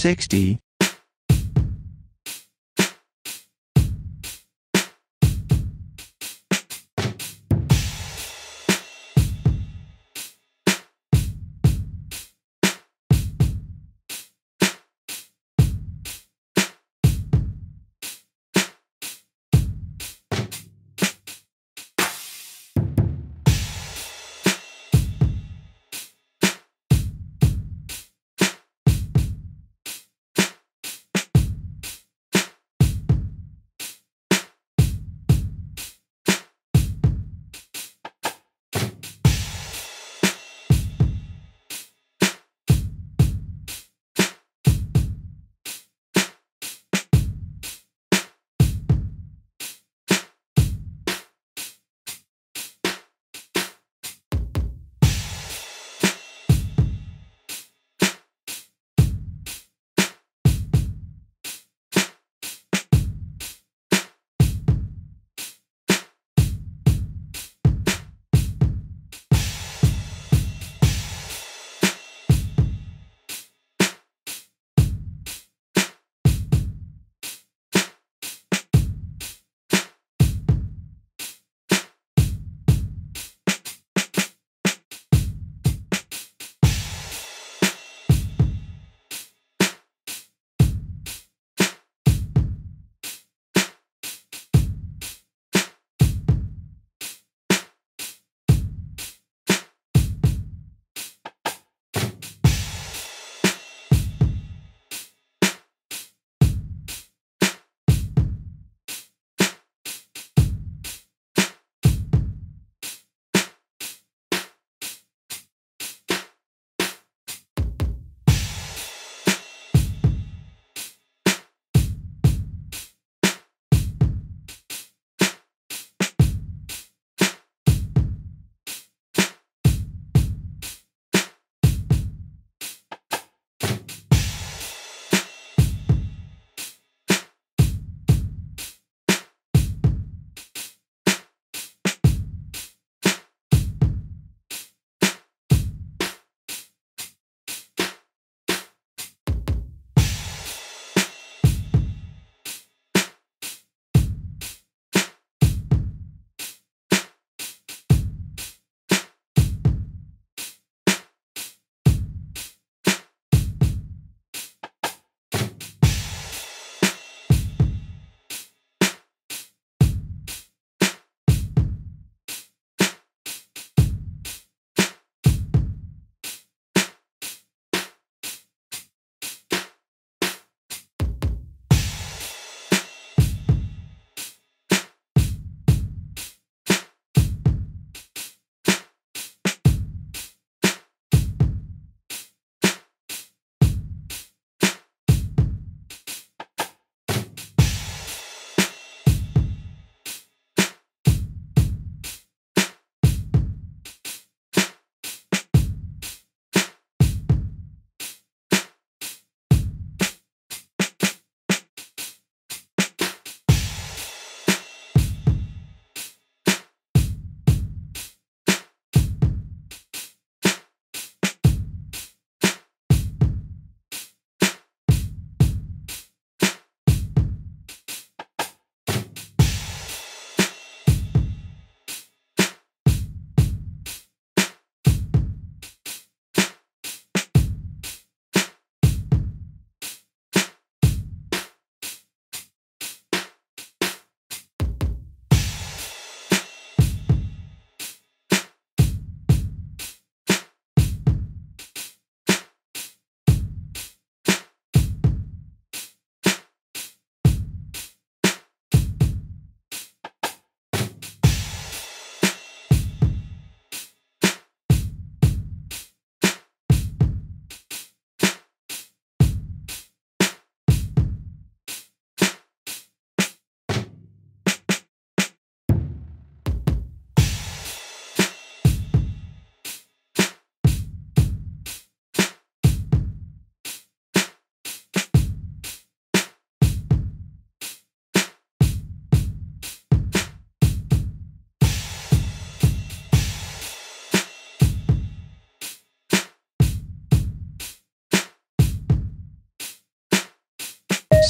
sixty,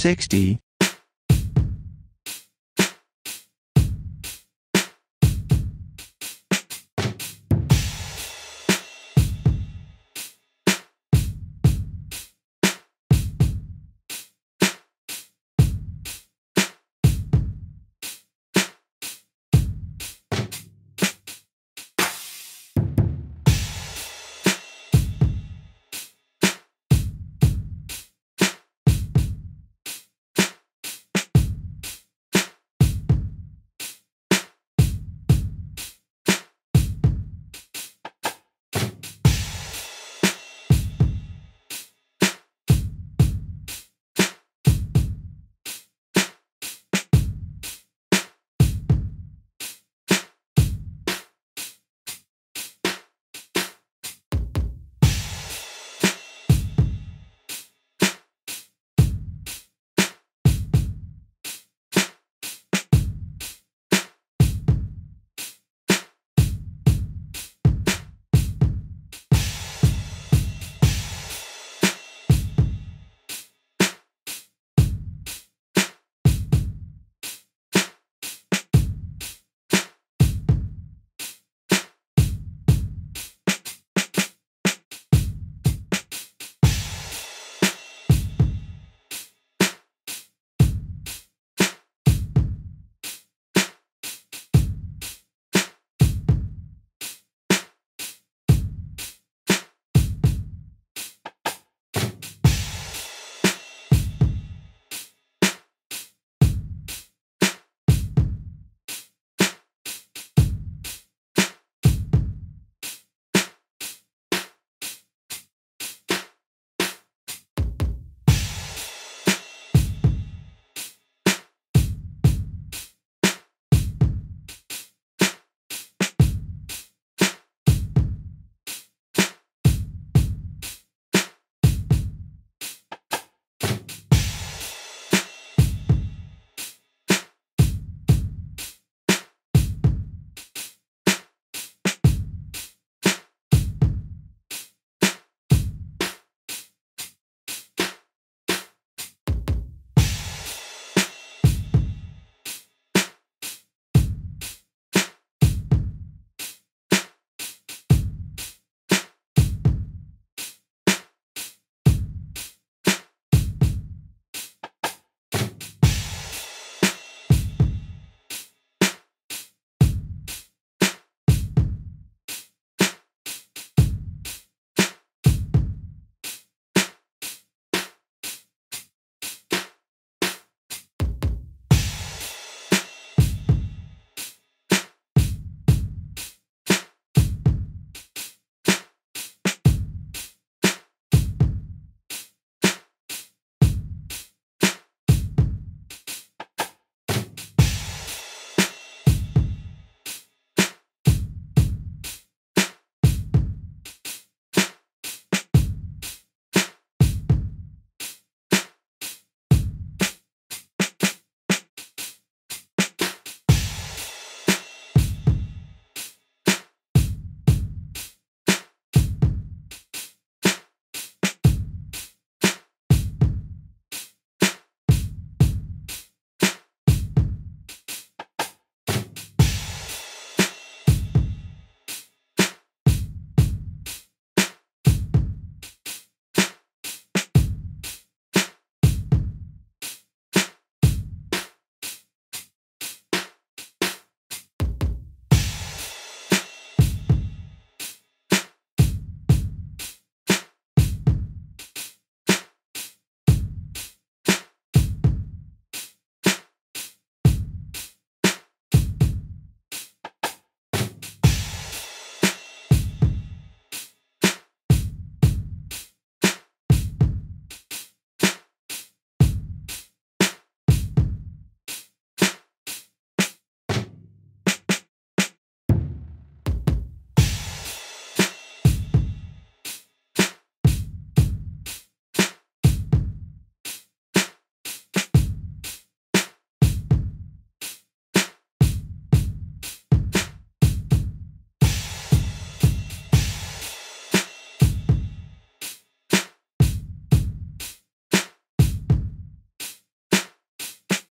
sixty